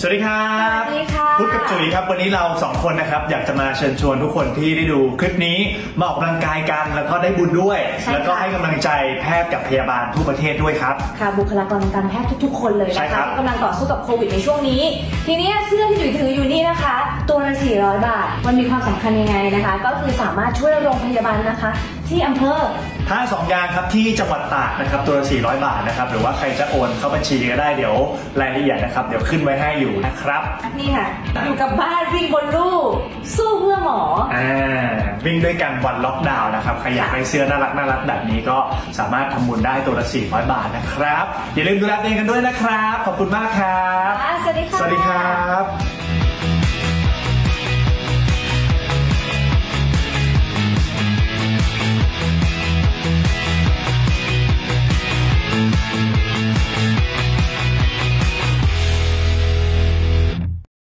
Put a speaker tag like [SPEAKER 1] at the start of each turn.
[SPEAKER 1] สวัสดีครับ
[SPEAKER 2] สวัสดีค่ะ
[SPEAKER 1] พุทธกับจุ๋ยครับ วันนี้เราสองคนนะครับ อยากจะมาเชิญชวนทุกคนที่ได้ดูคลิปนี้มาออกกำลังกายกันแล้วก็ได้บุญด้วย
[SPEAKER 2] ใช่ค่ะ
[SPEAKER 1] แล้วก็ให้กำลังใจแพทย์กับพยาบาลทั่วประเทศด้วยครับ
[SPEAKER 2] ค่ะบุคลากรทางการแพทย์ทุกๆ คนเลย
[SPEAKER 1] ใช่
[SPEAKER 2] นะ
[SPEAKER 1] ครั
[SPEAKER 2] คะ
[SPEAKER 1] บ
[SPEAKER 2] ที่กำลังต่อสู้กับโควิดในช่วงนี้ ทีนี้เสื้อที่จุ๋ยถืออยู่นี่นะคะตัวละ 400 บาท มันมีความสำคัญยังไงนะคะ ก็คือสามารถช่วยโรงพยาบาลนะคะ ที่อำเภอ
[SPEAKER 1] ถ้าสองอย่างครับที่จังหวัดตากนะครับตัวละ400 บาทนะครับหรือว่าใครจะโอนเข้าบัญชีก็ได้เดี๋ยวรายละเอียดนะครับ เดี๋ยวขึ้นไว้ให้อยู่นะครับ
[SPEAKER 2] นี่ค่ะ อยู่กับบ้านวิ่งบนลู่สู้เพื่อหมอ
[SPEAKER 1] อ่าวิ่งด้วยกันวันล็อกดาวน์นะครับใครอยาก
[SPEAKER 2] ค่ะ
[SPEAKER 1] ได้เสื้อน่ารักน่ารักแบบนี้ก็สามารถทำบุญได้ตัวละ400 บาทนะครับอย่าลืมดูแลตัวเองกันด้วยนะครับ ขอบคุณมากครับ
[SPEAKER 2] ค่ะสวัสดีค่ะ
[SPEAKER 1] สวัสดีครับ